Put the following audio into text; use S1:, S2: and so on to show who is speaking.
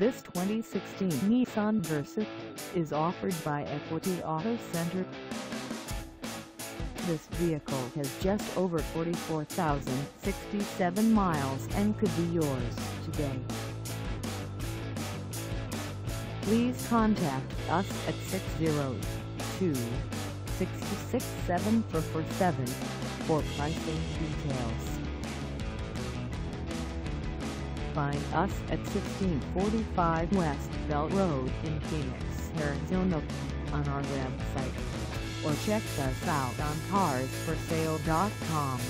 S1: This 2016 Nissan Versa is offered by Equity Auto Center. This vehicle has just over 44,067 miles and could be yours today. Please contact us at 602-667-447 for pricing details. Find us at 1645 West Bell Road in Phoenix, Arizona on our website or check us out on carsforsale.com.